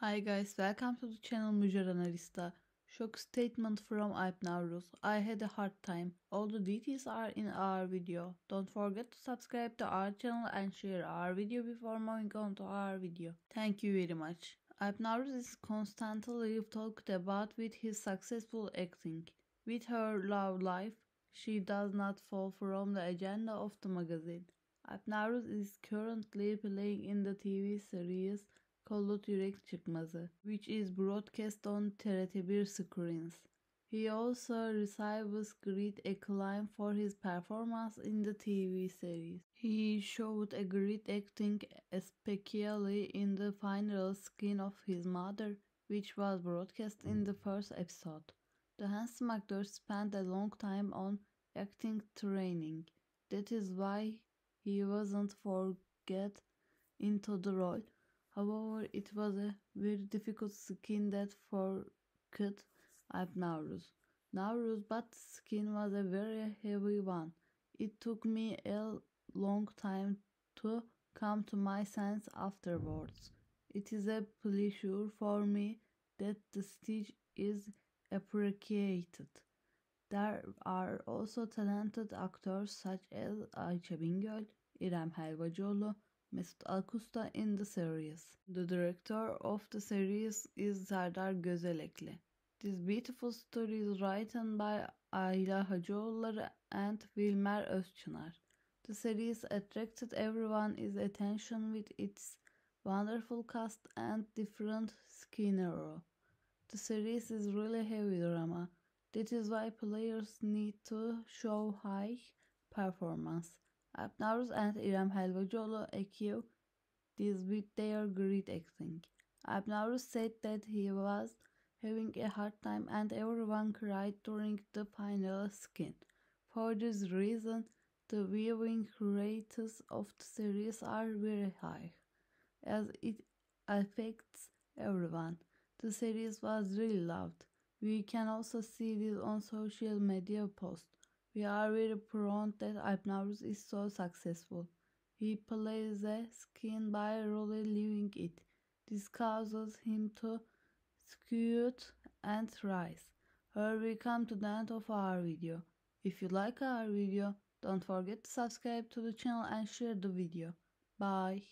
Hi guys, welcome to the channel Mujer Analista. Shock statement from Alp. I had a hard time. All the details are in our video. Don't forget to subscribe to our channel and share our video before moving on to our video. Thank you very much. Alp is constantly talked about with his successful acting. With her love life, she does not fall from the agenda of the magazine. Alp is currently playing in the TV series Kollut Yürek Çıkmazı, which is broadcast on TRT1 screens. He also receives great acclaim for his performance in the TV series. He showed a great acting, especially in the final skin of his mother, which was broadcast in the first episode. The handsome actor spent a long time on acting training. That is why he wasn't forget into the role. However, it was a very difficult skin that forgot Alp Navruz. Navruz, but skin was a very heavy one. It took me a long time to come to my sense afterwards. It is a pleasure for me that the stitch is appreciated. There are also talented actors such as Ayça Bingöl, İrem Helvacıoğlu, Mesut Alkusta in the series. The director of the series is Serdar Gözelekli. This beautiful story is written by Ayla Hacıoğulları and Wilmer Özçınar. The series attracted everyone's attention with its wonderful cast and different scenario. The series is really heavy drama. That is why players need to show high performance. Alp Navruz and İrem Helvacıoğlu echo this with their great acting. Alp Navruz said that he was having a hard time and everyone cried during the final skin. For this reason, the viewing rates of the series are very high, as it affects everyone. The series was really loved. We can also see this on social media posts. We are very proud that Alp Navruz is so successful. He plays the skin by really living it. This causes him to scoot and rise. Here we come to the end of our video. If you like our video, don't forget to subscribe to the channel and share the video. Bye.